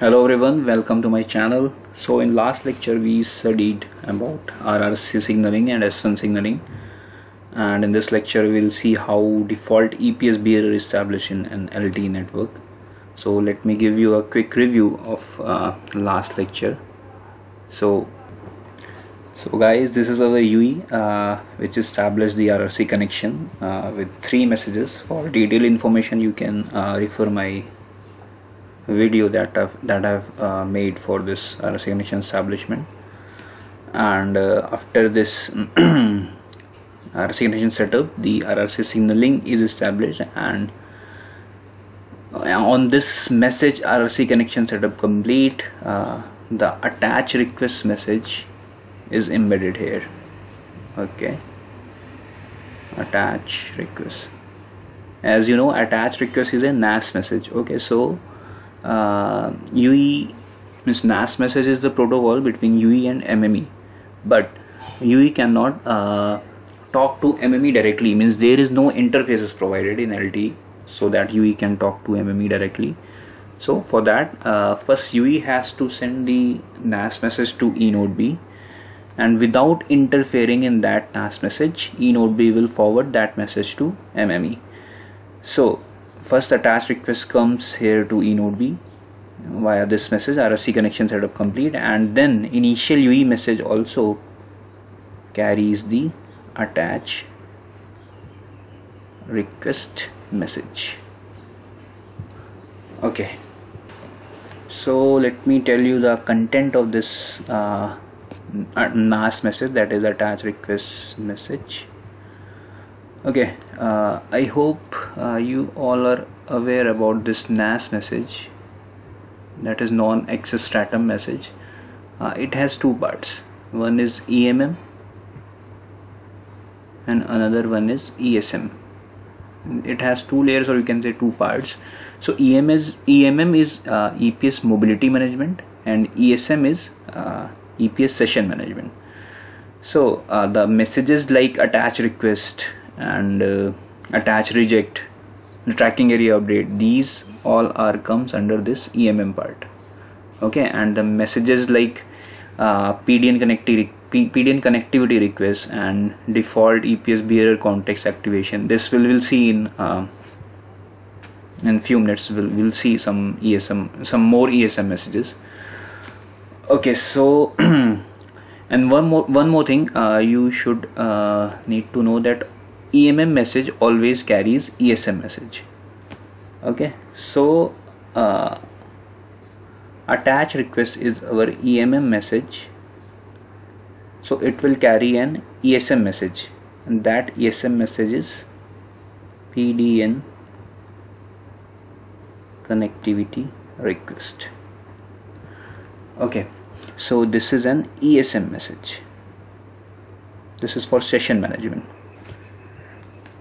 hello everyone welcome to my channel. So in last lecture we studied about RRC signaling and S1 signaling. And in this lecture we'll see how default EPS bearer is established in an LTE network. So let me give you a quick review of uh, last lecture. So so guys this is our UE uh, which established the RRC connection uh, with three messages. For detailed information you can uh, refer my video that I've that I've uh, made for this RRC connection establishment. And uh, after this RRC connection setup the RRC signaling is established and on this message RRC connection setup complete uh, the attach request message is embedded here. Okay. Attach request. As you know attach request is a NAS message. Okay so uh, UE means NAS message is the protocol between UE and MME but UE cannot uh, talk to MME directly. Means there is no interfaces provided in LTE so that UE can talk to MME directly. So for that uh, first UE has to send the NAS message to eNode B. And without interfering in that NAS message eNode B will forward that message to MME so first attach request comes here to eNode B via this message RRC connection setup complete and then initial UE message also carries the attach request message. Okay. So let me tell you the content of this uh, NAS message that is attach request message. Okay uh, I hope uh, you all are aware about this NAS message. That is non-access stratum message. Uh, it has two parts. One is EMM and another one is ESM it has two layers or you can say two parts. So EMM is uh, EPS mobility management and ESM is uh, EPS session management. So uh, the messages like attach request and uh, attach reject the tracking area update. These all are comes under this EMM part. Okay and the messages like uh, PDN connectivity PDN connectivity requests and default EPS bearer context activation. This will will see in uh, in few minutes. We'll, we'll see some ESM some more ESM messages. Okay so and one more one more thing uh, you should uh, need to know that EMM message always carries ESM message. Okay? So uh, attach request is our EMM message. So it will carry an ESM message. And that ESM message is PDN connectivity request. Okay. So this is an ESM message. This is for session management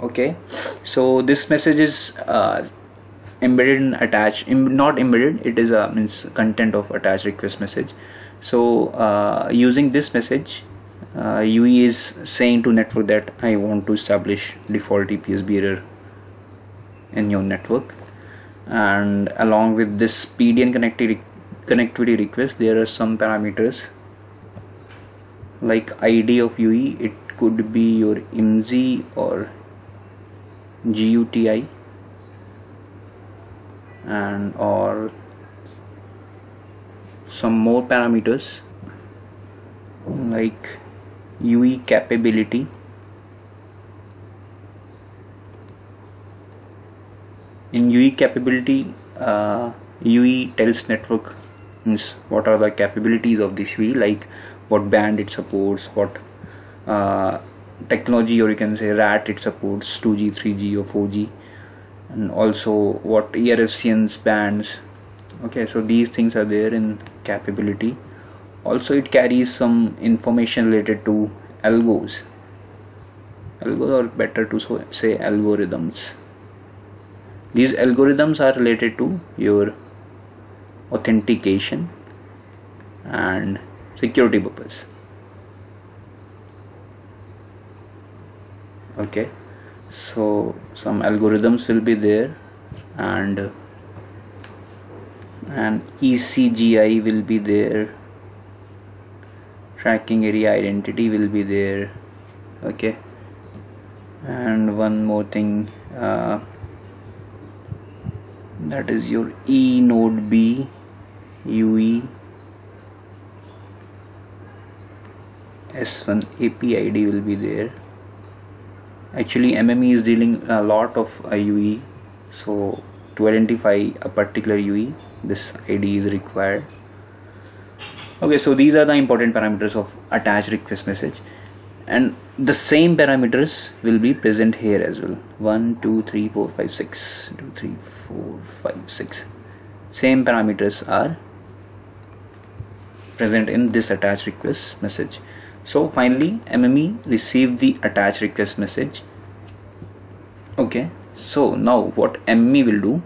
okay? So this message is uh, embedded in attach Im not embedded it is a means content of attach request message. So uh, using this message uh, UE is saying to network that I want to establish default EPS bearer in your network. And along with this PDN connectivity connectivity request there are some parameters like ID of UE it could be your IMSI or GUTI and or some more parameters like UE capability in UE capability uh, UE tells network means what are the capabilities of this UE like what band it supports what uh, technology or you can say RAT it supports 2G 3G or 4G and also what ERFCN's bands okay so these things are there in capability. Also it carries some information related to algos. Algos or better to say algorithms. These algorithms are related to your authentication and security purpose okay. So some algorithms will be there and and ECGI will be there. Tracking area identity will be there. Okay. And one more thing uh, that is your E node B UE S1 APID will be there actually MME is dealing a lot of UE so to identify a particular UE this ID is required. Okay so these are the important parameters of attach request message. And the same parameters will be present here as well. 1 2 3 4 5 6 2 3 4 5 6 same parameters are present in this attach request message so finally MME received the attach request message. Okay so now what MME will do?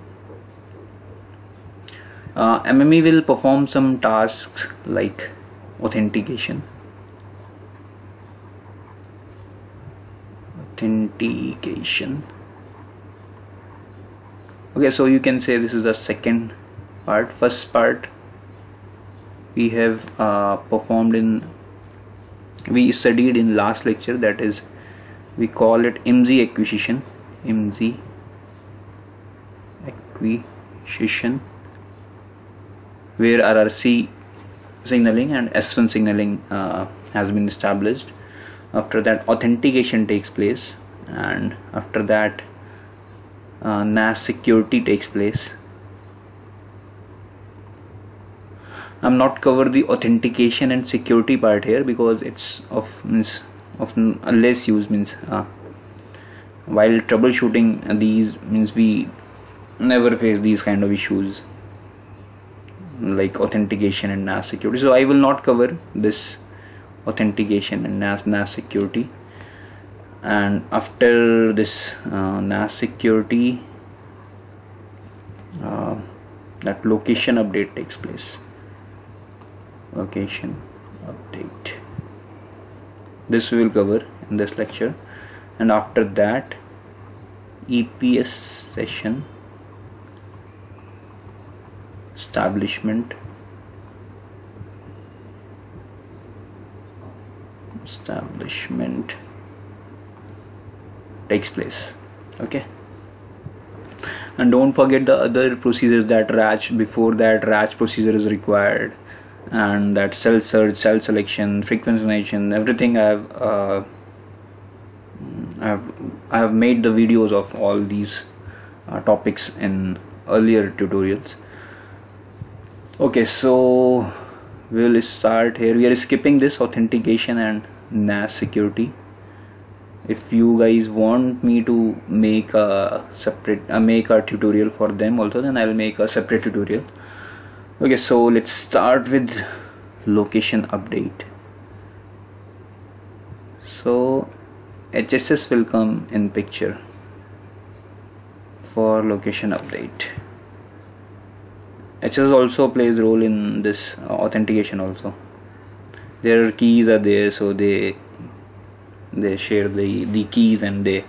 Uh, MME will perform some tasks like authentication. Authentication. Okay so you can say this is the second part. First part we have uh, performed in we studied in last lecture that is we call it IMSI acquisition. IMSI acquisition where RRC signaling and S1 signaling uh, has been established. After that authentication takes place and after that uh, NAS security takes place I'm not cover the authentication and security part here because it's of means of less use means uh, while troubleshooting these means we never face these kind of issues like authentication and NAS security. So I will not cover this authentication and NAS, NAS security. And after this uh, NAS security uh, that location update takes place location update. This we will cover in this lecture. And after that EPS session establishment establishment takes place. Okay? And don't forget the other procedures that RACH before that RACH procedure is required and that cell search cell selection frequency nation, everything I've uh, I've I have made the videos of all these uh, topics in earlier tutorials. Okay so we'll start here. We are skipping this authentication and NAS security. If you guys want me to make a separate uh, make a tutorial for them also then I'll make a separate tutorial okay so let's start with location update. So HSS will come in picture for location update. HSS also plays role in this authentication also. Their keys are there so they they share the the keys and they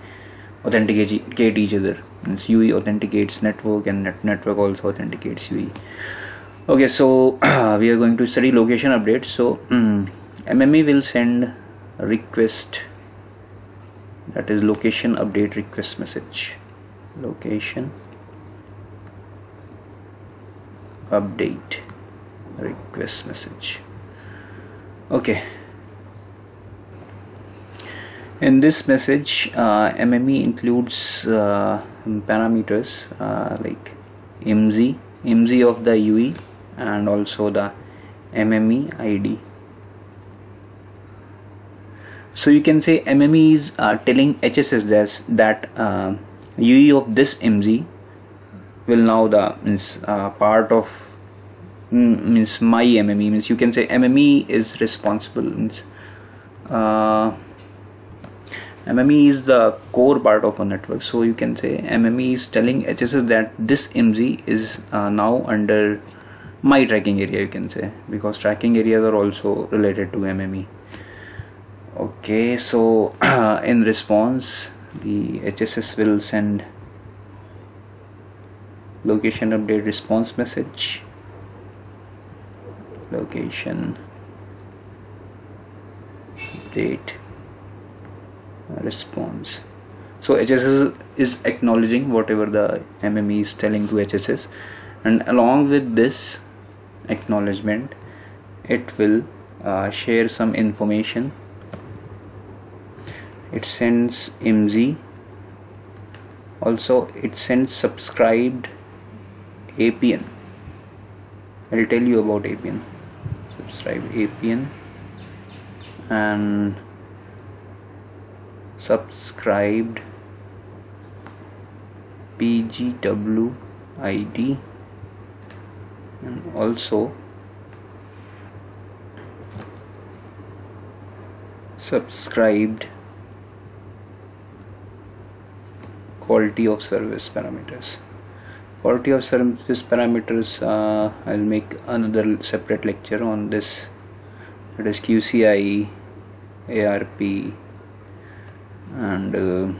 authenticate each other. It's UE authenticates network and net network also authenticates UE okay so we are going to study location updates. So um, mm, MME will send request. That is location update request message. Location update request message. Okay. In this message uh, MME includes uh, parameters uh, like IMSI IMSI of the UE and also the MME ID so you can say MME is uh, telling HSS that, that uh, UE of this IMSI will now the means uh, part of mm, means my MME means you can say MME is responsible. Means uh, MME is the core part of a network. So you can say MME is telling HSS that this IMSI is uh, now under my tracking area you can say because tracking areas are also related to MME okay so in response the HSS will send location update response message. Location update response. So HSS is acknowledging whatever the MME is telling to HSS and along with this acknowledgement. It will uh, share some information. It sends IMSI also it sends subscribed APN I'll tell you about APN subscribe APN and subscribed PGW ID and also subscribed quality of service parameters. Quality of service parameters uh, I'll make another separate lecture on this. It is QCI ARP and uh,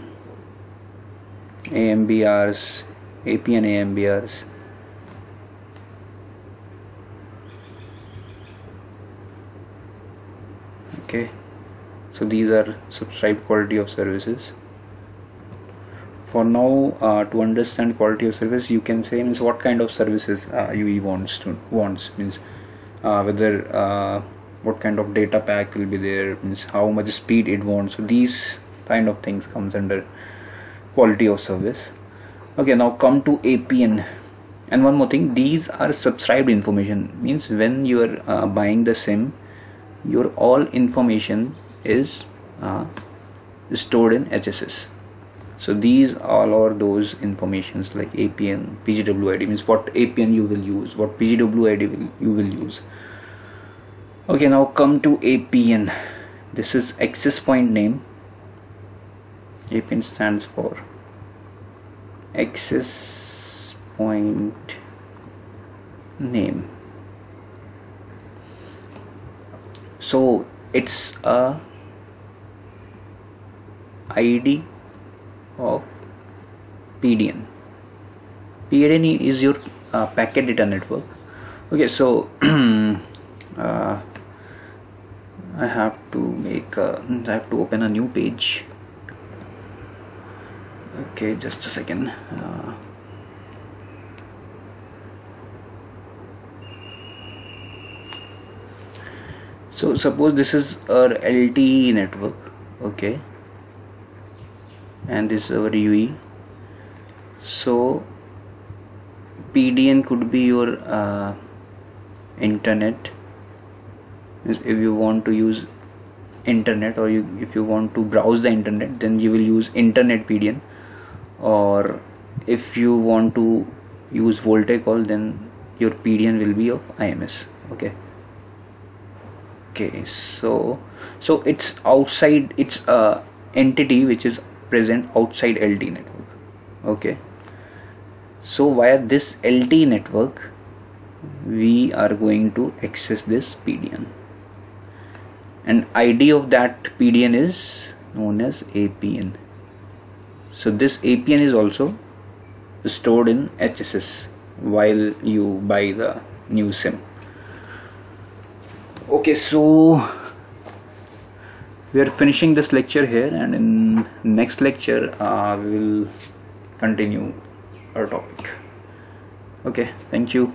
AMBRs APN AMBRs okay? So these are subscribed quality of services. For now uh, to understand quality of service you can say means what kind of services uh, UE wants to wants means uh, whether uh, what kind of data pack will be there means how much speed it wants. So these kind of things comes under quality of service. Okay now come to APN and one more thing these are subscribed information. Means when you are uh, buying the sim your all information is uh, stored in HSS so these all are those informations like APN PGW ID means what APN you will use what PGW ID will, you will use. Okay now come to APN this is access point name. APN stands for access point name so it's a ID of PDN PDN is your uh, packet data network. Okay so uh, I have to make a, I have to open a new page. Okay just a second. Uh, so suppose this is our LTE network okay? And this is our UE so PDN could be your uh, internet. If you want to use internet or you if you want to browse the internet then you will use internet PDN or if you want to use VoLTE call, then your PDN will be of IMS okay okay so so it's outside it's a entity which is present outside LTE network. Okay? So via this LTE network we are going to access this PDN and ID of that PDN is known as APN so this APN is also stored in HSS while you buy the new SIM okay so we are finishing this lecture here and in next lecture uh, we will continue our topic. Okay thank you